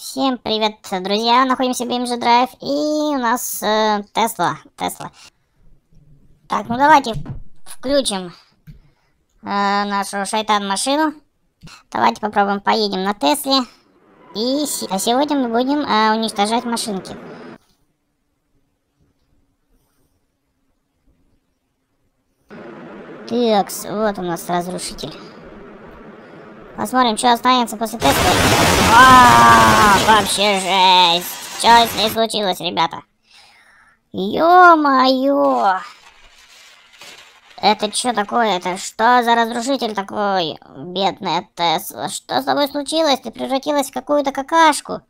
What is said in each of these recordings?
Всем привет, друзья! Находимся в BMG Drive и у нас э, Тесла. Тесла. Так, ну давайте включим э, нашу шайтан-машину. Давайте попробуем поедем на Тесле. И а сегодня мы будем э, уничтожать машинки. Так, вот у нас разрушитель. Посмотрим, что останется после теста. А, вообще жесть. Что с ней случилось, ребята? Ё-моё! Это что такое? Это что за разрушитель такой? Бедная Тесла. Что с тобой случилось? Ты превратилась в какую-то какашку.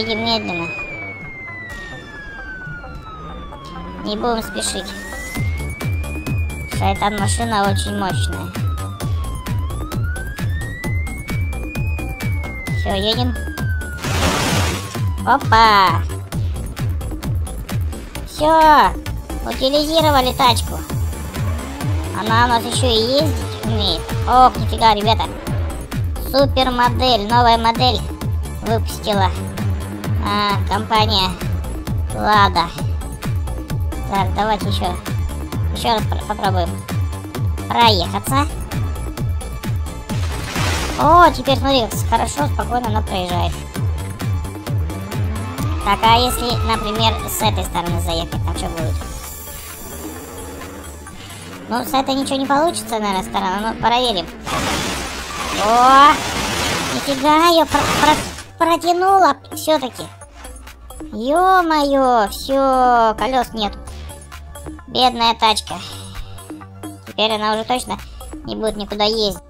Едем медленно. Не будем спешить. Шайтан машина очень мощная. Все, едем. Опа! Все, утилизировали тачку. Она у нас еще и ездить умеет. Ох, нифига, ребята. Супер модель, новая модель выпустила а, компания Лада. Так, давайте еще, еще раз попробуем проехаться. О, теперь смотри, хорошо, спокойно она проезжает. Так, а если, например, с этой стороны заехать, там что будет? Ну, с этой ничего не получится, наверное, сторона, ну, проверим. О, нифига, ее про про протянула все-таки. Ё-моё, все, колес нет. Бедная тачка. Теперь она уже точно не будет никуда ездить.